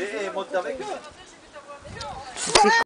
Et monte avec eux.